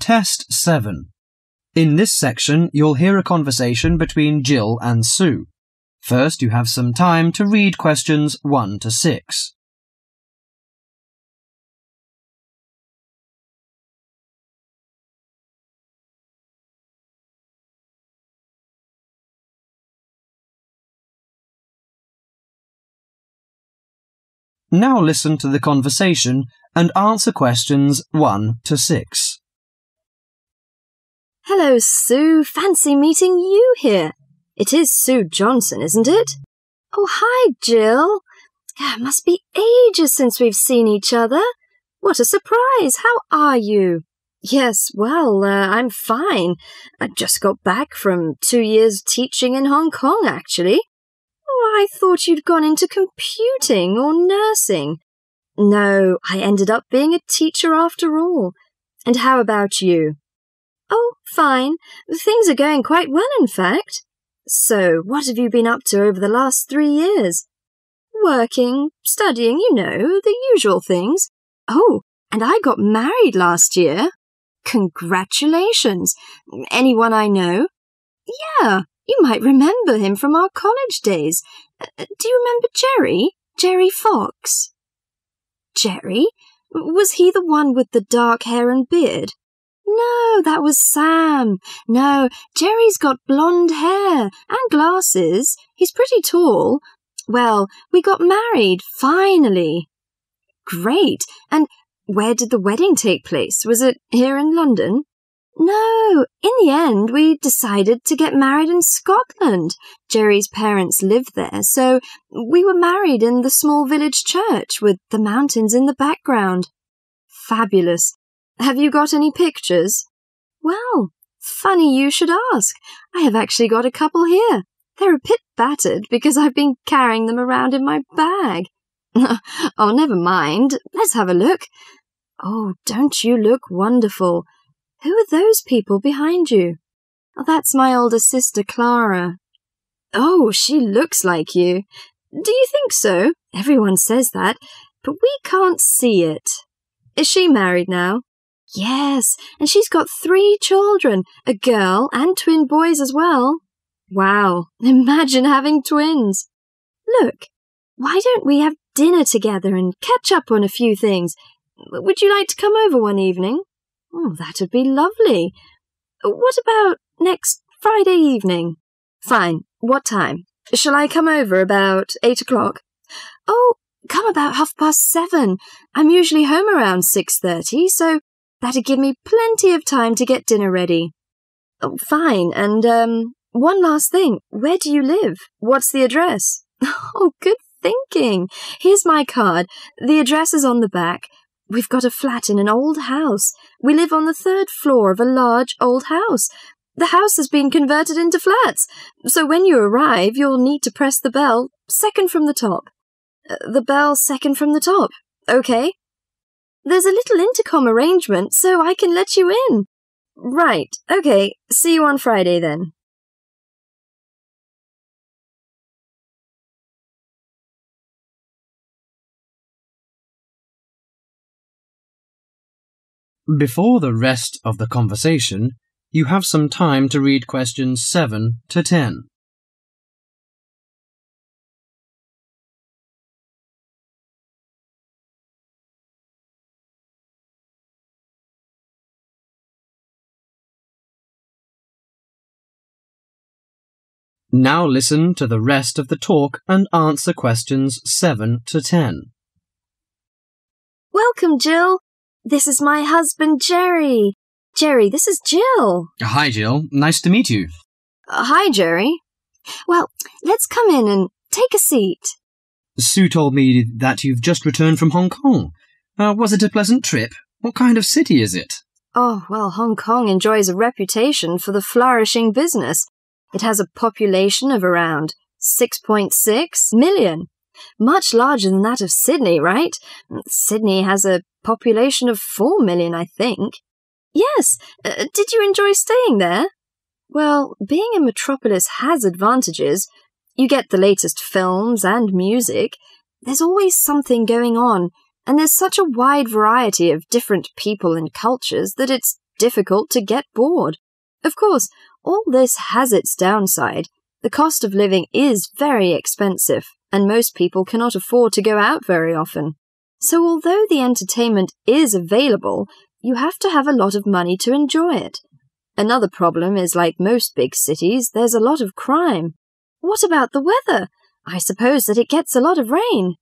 Test 7. In this section, you'll hear a conversation between Jill and Sue. First, you have some time to read questions 1 to 6. Now listen to the conversation and answer questions 1 to 6. Hello, Sue. Fancy meeting you here. It is Sue Johnson, isn't it? Oh, hi, Jill. It must be ages since we've seen each other. What a surprise. How are you? Yes, well, uh, I'm fine. I just got back from two years teaching in Hong Kong, actually. Oh, I thought you'd gone into computing or nursing. No, I ended up being a teacher after all. And how about you? Oh, fine. Things are going quite well, in fact. So, what have you been up to over the last three years? Working, studying, you know, the usual things. Oh, and I got married last year. Congratulations. Anyone I know? Yeah, you might remember him from our college days. Uh, do you remember Jerry? Jerry Fox? Jerry? Was he the one with the dark hair and beard? No, that was Sam. No, Jerry's got blonde hair and glasses. He's pretty tall. Well, we got married, finally. Great. And where did the wedding take place? Was it here in London? No, in the end, we decided to get married in Scotland. Jerry's parents lived there, so we were married in the small village church with the mountains in the background. Fabulous. Have you got any pictures? Well, funny you should ask. I have actually got a couple here. They're a bit battered because I've been carrying them around in my bag. oh, never mind. Let's have a look. Oh, don't you look wonderful? Who are those people behind you? Oh, that's my older sister, Clara. Oh, she looks like you. Do you think so? Everyone says that, but we can't see it. Is she married now? Yes, and she's got three children, a girl and twin boys as well. Wow, imagine having twins. Look, why don't we have dinner together and catch up on a few things? Would you like to come over one evening? Oh, that'd be lovely. What about next Friday evening? Fine. What time? Shall I come over about eight o'clock? Oh, come about half past seven. I'm usually home around six thirty, so that'd give me plenty of time to get dinner ready. Oh, fine. And um, one last thing. Where do you live? What's the address? Oh, good thinking. Here's my card. The address is on the back. We've got a flat in an old house. We live on the third floor of a large old house. The house has been converted into flats, so when you arrive, you'll need to press the bell second from the top. Uh, the bell second from the top, okay? There's a little intercom arrangement, so I can let you in. Right, okay, see you on Friday then. Before the rest of the conversation, you have some time to read questions 7 to 10. Now listen to the rest of the talk and answer questions 7 to 10. Welcome, Jill. This is my husband, Jerry. Jerry, this is Jill. Hi, Jill. Nice to meet you. Uh, hi, Jerry. Well, let's come in and take a seat. Sue told me that you've just returned from Hong Kong. Uh, was it a pleasant trip? What kind of city is it? Oh, well, Hong Kong enjoys a reputation for the flourishing business. It has a population of around 6.6 million. Much larger than that of Sydney, right? Sydney has a population of 4 million, I think. Yes, uh, did you enjoy staying there? Well, being a metropolis has advantages. You get the latest films and music. There's always something going on, and there's such a wide variety of different people and cultures that it's difficult to get bored. Of course, all this has its downside. The cost of living is very expensive, and most people cannot afford to go out very often. So, although the entertainment is available, you have to have a lot of money to enjoy it. Another problem is like most big cities, there's a lot of crime. What about the weather? I suppose that it gets a lot of rain.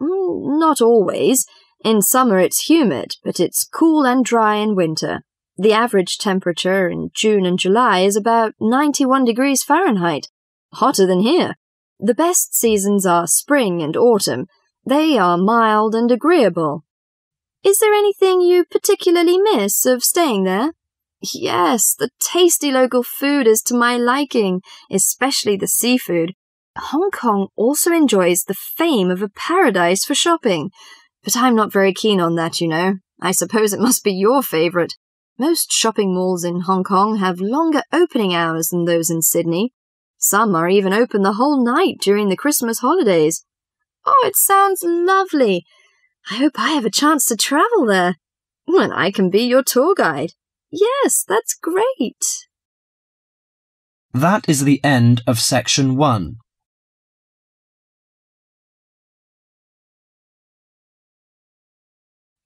Mm, not always. In summer it's humid, but it's cool and dry in winter. The average temperature in June and July is about 91 degrees Fahrenheit. Hotter than here. The best seasons are spring and autumn. They are mild and agreeable. Is there anything you particularly miss of staying there? Yes, the tasty local food is to my liking, especially the seafood. Hong Kong also enjoys the fame of a paradise for shopping, but I'm not very keen on that, you know. I suppose it must be your favourite. Most shopping malls in Hong Kong have longer opening hours than those in Sydney. Some are even open the whole night during the Christmas holidays. Oh, it sounds lovely. I hope I have a chance to travel there. When I can be your tour guide. Yes, that's great. That is the end of section one.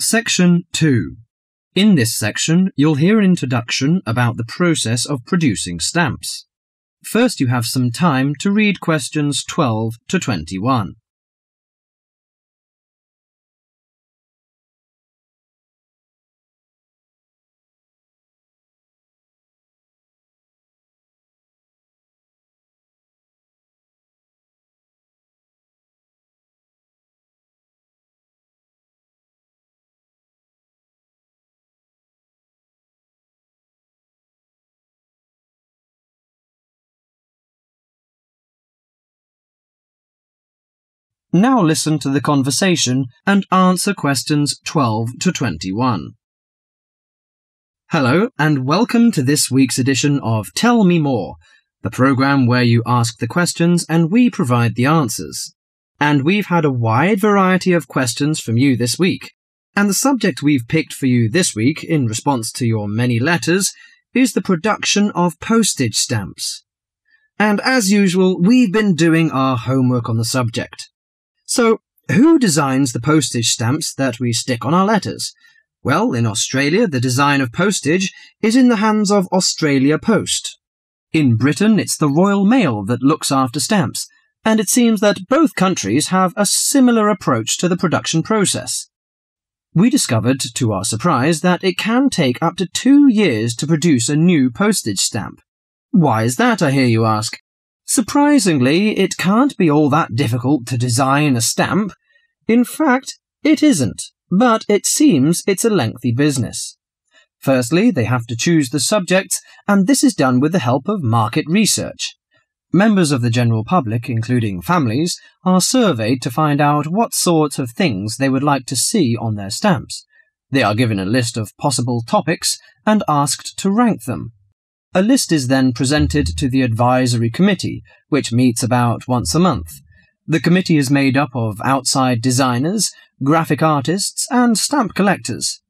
Section 2. In this section, you'll hear an introduction about the process of producing stamps. First, you have some time to read questions 12 to 21. Now listen to the conversation and answer questions 12 to 21. Hello, and welcome to this week's edition of Tell Me More, the program where you ask the questions and we provide the answers. And we've had a wide variety of questions from you this week. And the subject we've picked for you this week, in response to your many letters, is the production of postage stamps. And as usual, we've been doing our homework on the subject. So, who designs the postage stamps that we stick on our letters? Well, in Australia, the design of postage is in the hands of Australia Post. In Britain, it's the Royal Mail that looks after stamps, and it seems that both countries have a similar approach to the production process. We discovered, to our surprise, that it can take up to two years to produce a new postage stamp. Why is that, I hear you ask? Surprisingly, it can't be all that difficult to design a stamp. In fact, it isn't, but it seems it's a lengthy business. Firstly, they have to choose the subjects, and this is done with the help of market research. Members of the general public, including families, are surveyed to find out what sorts of things they would like to see on their stamps. They are given a list of possible topics and asked to rank them. A list is then presented to the advisory committee, which meets about once a month. The committee is made up of outside designers, graphic artists, and stamp collectors.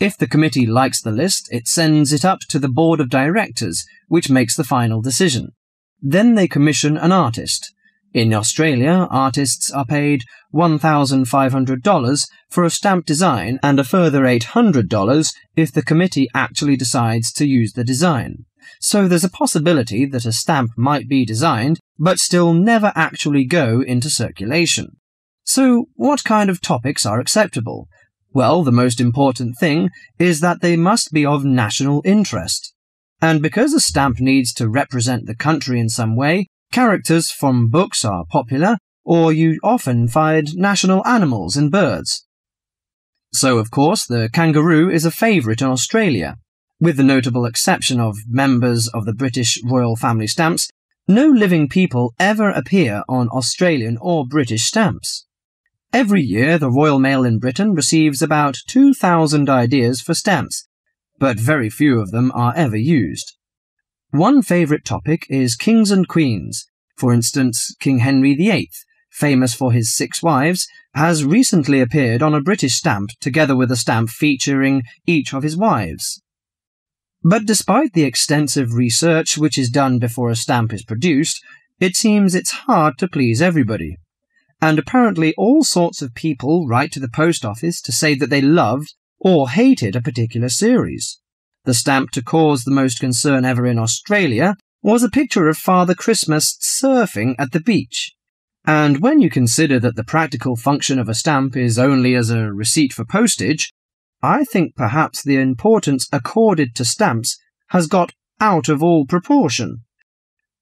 If the committee likes the list, it sends it up to the board of directors, which makes the final decision. Then they commission an artist. In Australia, artists are paid $1,500 for a stamp design and a further $800 if the committee actually decides to use the design so there's a possibility that a stamp might be designed, but still never actually go into circulation. So, what kind of topics are acceptable? Well, the most important thing is that they must be of national interest. And because a stamp needs to represent the country in some way, characters from books are popular, or you often find national animals and birds. So, of course, the kangaroo is a favourite in Australia. With the notable exception of members of the British royal family stamps, no living people ever appear on Australian or British stamps. Every year, the Royal Mail in Britain receives about 2,000 ideas for stamps, but very few of them are ever used. One favourite topic is kings and queens. For instance, King Henry VIII, famous for his six wives, has recently appeared on a British stamp together with a stamp featuring each of his wives. But despite the extensive research which is done before a stamp is produced, it seems it's hard to please everybody. And apparently all sorts of people write to the post office to say that they loved or hated a particular series. The stamp to cause the most concern ever in Australia was a picture of Father Christmas surfing at the beach. And when you consider that the practical function of a stamp is only as a receipt for postage, I think perhaps the importance accorded to stamps has got out of all proportion.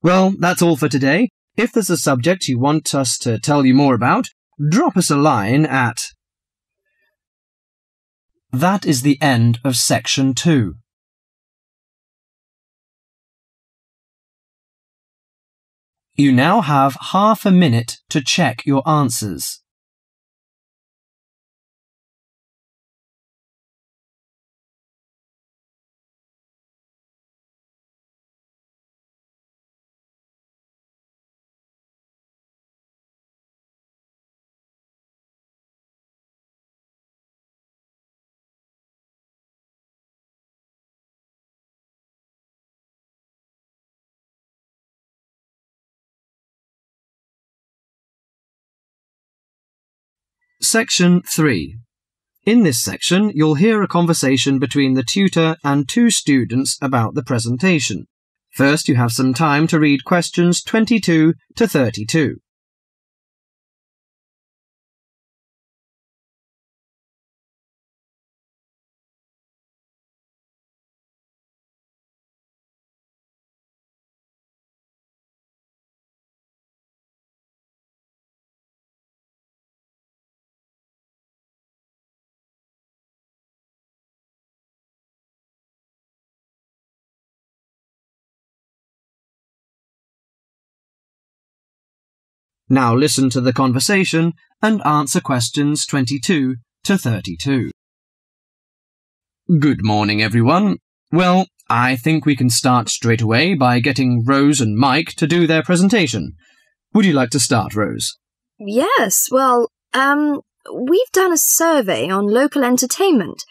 Well, that's all for today. If there's a subject you want us to tell you more about, drop us a line at. That is the end of section two. You now have half a minute to check your answers. Section 3. In this section, you'll hear a conversation between the tutor and two students about the presentation. First, you have some time to read questions 22 to 32. Now listen to the conversation and answer questions 22 to 32. Good morning, everyone. Well, I think we can start straight away by getting Rose and Mike to do their presentation. Would you like to start, Rose? Yes, well, um, we've done a survey on local entertainment.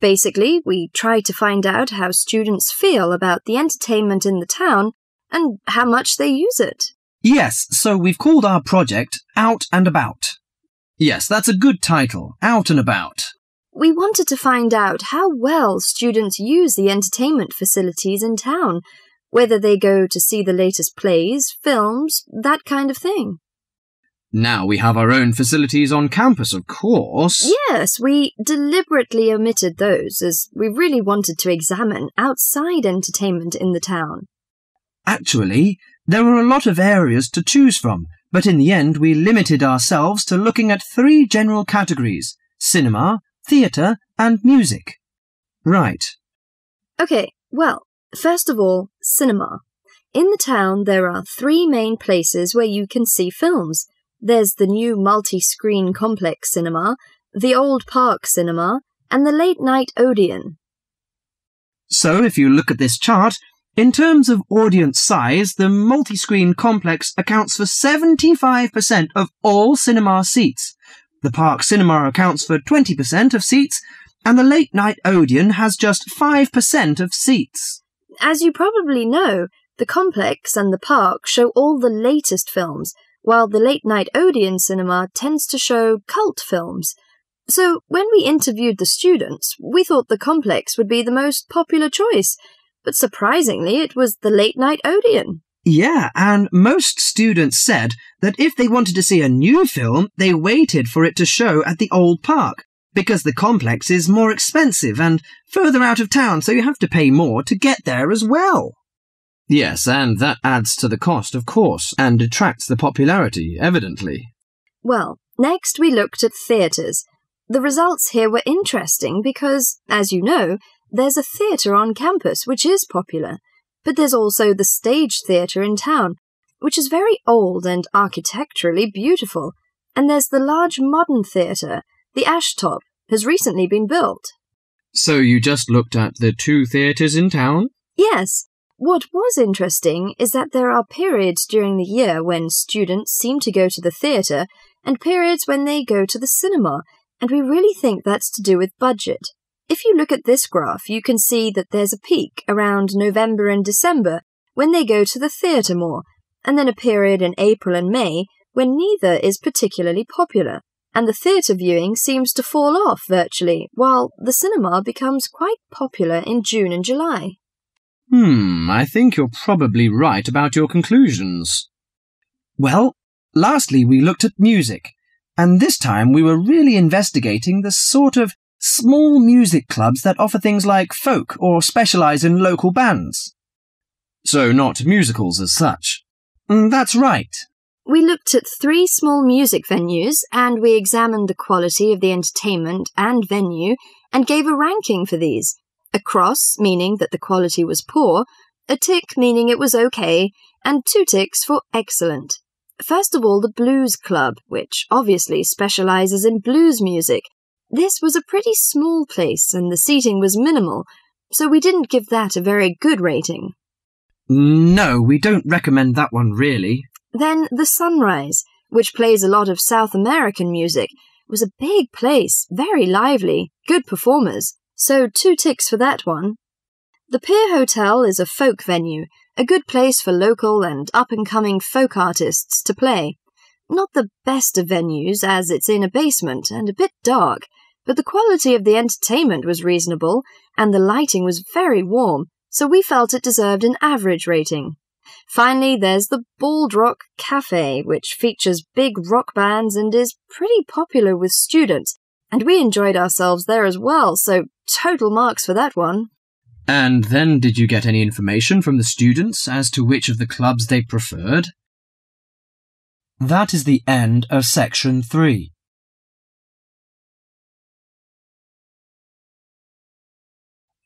Basically, we tried to find out how students feel about the entertainment in the town and how much they use it. Yes, so we've called our project Out and About. Yes, that's a good title, Out and About. We wanted to find out how well students use the entertainment facilities in town, whether they go to see the latest plays, films, that kind of thing. Now we have our own facilities on campus, of course. Yes, we deliberately omitted those as we really wanted to examine outside entertainment in the town. Actually, there were a lot of areas to choose from, but in the end we limited ourselves to looking at three general categories cinema, theatre, and music. Right. Okay, well, first of all, cinema. In the town, there are three main places where you can see films. There's the new multi screen complex cinema, the old park cinema, and the late night Odeon. So, if you look at this chart, in terms of audience size, the multi-screen complex accounts for 75% of all cinema seats. The Park Cinema accounts for 20% of seats, and the Late Night Odeon has just 5% of seats. As you probably know, the complex and the park show all the latest films, while the Late Night Odeon cinema tends to show cult films. So, when we interviewed the students, we thought the complex would be the most popular choice, but surprisingly, it was the late night Odeon. Yeah, and most students said that if they wanted to see a new film, they waited for it to show at the old park, because the complex is more expensive and further out of town, so you have to pay more to get there as well. Yes, and that adds to the cost, of course, and detracts the popularity, evidently. Well, next we looked at theatres. The results here were interesting because, as you know, there's a theatre on campus which is popular, but there's also the stage theatre in town, which is very old and architecturally beautiful, and there's the large modern theatre, the Ashtop, has recently been built. So you just looked at the two theatres in town? Yes. What was interesting is that there are periods during the year when students seem to go to the theatre and periods when they go to the cinema, and we really think that's to do with budget. If you look at this graph, you can see that there's a peak around November and December when they go to the theatre more, and then a period in April and May when neither is particularly popular, and the theatre viewing seems to fall off virtually, while the cinema becomes quite popular in June and July. Hmm, I think you're probably right about your conclusions. Well, lastly, we looked at music, and this time we were really investigating the sort of small music clubs that offer things like folk or specialize in local bands. So not musicals as such. Mm, that's right. We looked at three small music venues and we examined the quality of the entertainment and venue and gave a ranking for these. A cross, meaning that the quality was poor, a tick, meaning it was okay, and two ticks for excellent. First of all, the Blues Club, which obviously specializes in blues music. This was a pretty small place and the seating was minimal, so we didn't give that a very good rating. No, we don't recommend that one really. Then the Sunrise, which plays a lot of South American music, was a big place, very lively, good performers, so two ticks for that one. The Pier Hotel is a folk venue, a good place for local and up and coming folk artists to play. Not the best of venues, as it's in a basement and a bit dark, but the quality of the entertainment was reasonable, and the lighting was very warm, so we felt it deserved an average rating. Finally, there's the Bald Rock Cafe, which features big rock bands and is pretty popular with students, and we enjoyed ourselves there as well, so total marks for that one. And then did you get any information from the students as to which of the clubs they preferred? That is the end of section 3.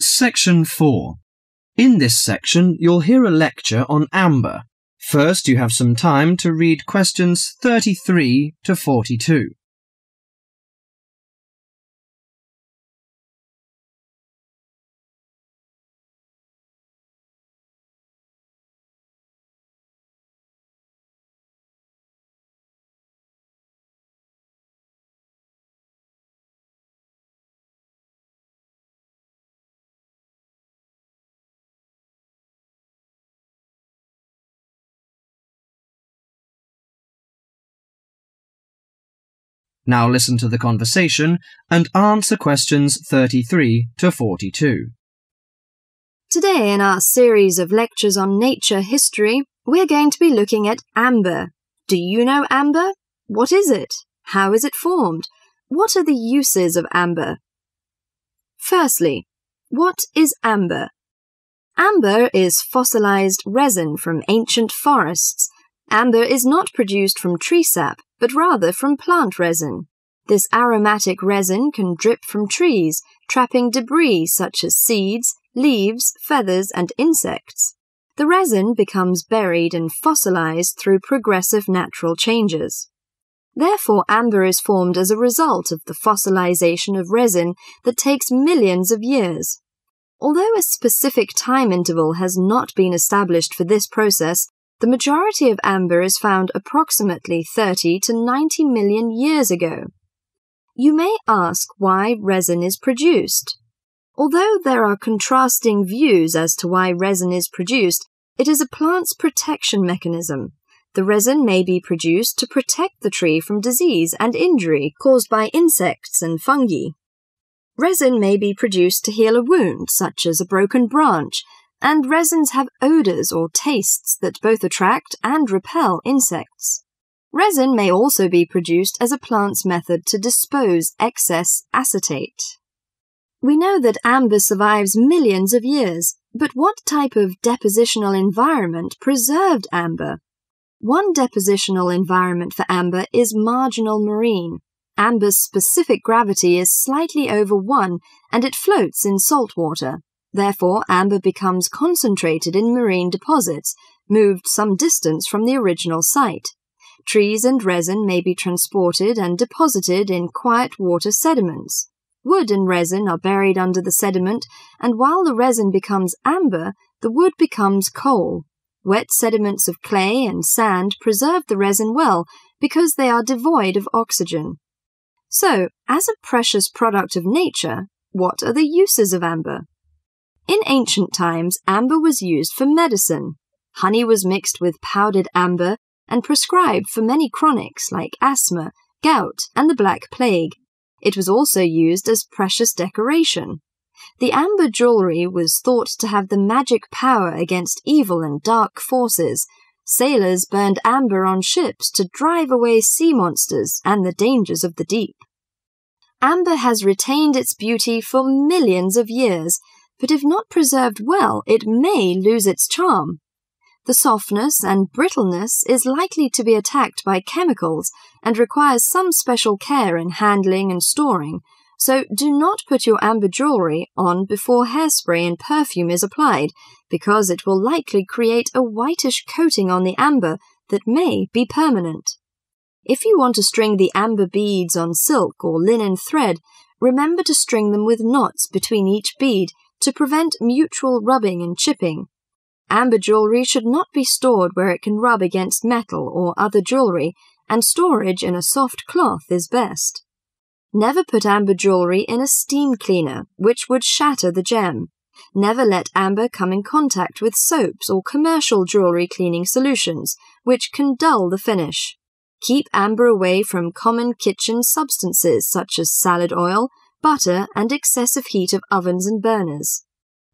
Section 4. In this section, you'll hear a lecture on amber. First, you have some time to read questions 33 to 42. Now listen to the conversation and answer questions 33 to 42. Today, in our series of lectures on nature history, we're going to be looking at amber. Do you know amber? What is it? How is it formed? What are the uses of amber? Firstly, what is amber? Amber is fossilized resin from ancient forests. Amber is not produced from tree sap, but rather from plant resin. This aromatic resin can drip from trees, trapping debris such as seeds, leaves, feathers, and insects. The resin becomes buried and fossilized through progressive natural changes. Therefore, amber is formed as a result of the fossilization of resin that takes millions of years. Although a specific time interval has not been established for this process, the majority of amber is found approximately 30 to 90 million years ago. You may ask why resin is produced. Although there are contrasting views as to why resin is produced, It is a plant's protection mechanism. The resin may be produced to protect the tree from disease and injury caused by insects and fungi. Resin may be produced to heal a wound, such as a broken branch, and resins have odors or tastes that both attract and repel insects. Resin may also be produced as a plant's method to dispose excess acetate. We know that amber survives millions of years, but what type of depositional environment preserved amber? One depositional environment for amber is marginal marine. Amber's specific gravity is slightly over 1 and it floats in salt water. Therefore, amber becomes concentrated in marine deposits, moved some distance from the original site. Trees and resin may be transported and deposited in quiet water sediments. Wood and resin are buried under the sediment, and while the resin becomes amber, the wood becomes coal. Wet sediments of clay and sand preserve the resin well because they are devoid of oxygen. So, as a precious product of nature, what are the uses of amber? In ancient times, amber was used for medicine. Honey was mixed with powdered amber and prescribed for many chronics like asthma, gout, and the Black Plague. It was also used as precious decoration. The amber jewelry was thought to have the magic power against evil and dark forces. Sailors burned amber on ships to drive away sea monsters and the dangers of the deep. Amber has retained its beauty for millions of years, but if not preserved well, it may lose its charm. The softness and brittleness is likely to be attacked by chemicals and requires some special care in handling and storing, so do not put your amber jewelry on before hairspray and perfume is applied, because it will likely create a whitish coating on the amber that may be permanent. If you want to string the amber beads on silk or linen thread, remember to string them with knots between each bead to prevent mutual rubbing and chipping. Amber jewelry should not be stored where it can rub against metal or other jewelry, and storage in a soft cloth is best. Never put amber jewelry in a steam cleaner, which would shatter the gem. Never let amber come in contact with soaps or commercial jewelry cleaning solutions, which can dull the finish. Keep amber away from common kitchen substances such as salad oil, butter, and excessive heat of ovens and burners.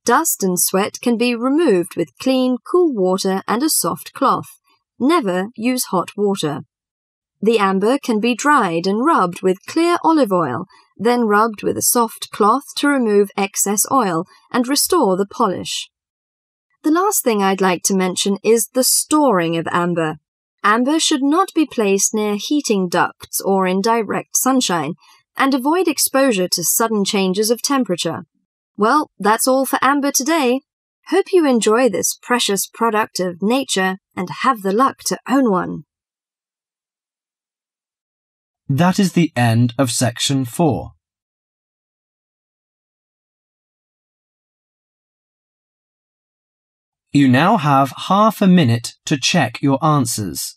Dust and sweat can be removed with clean, cool water and a soft cloth. Never use hot water. The amber can be dried and rubbed with clear olive oil, then rubbed with a soft cloth to remove excess oil and restore the polish. The last thing I'd like to mention is the storing of amber. Amber should not be placed near heating ducts or in direct sunshine, and avoid exposure to sudden changes of temperature. Well, that's all for Amber today. Hope you enjoy this precious product of nature and have the luck to own one. That is the end of section 4. You now have half a minute to check your answers.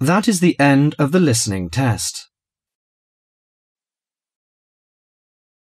That is the end of the listening test.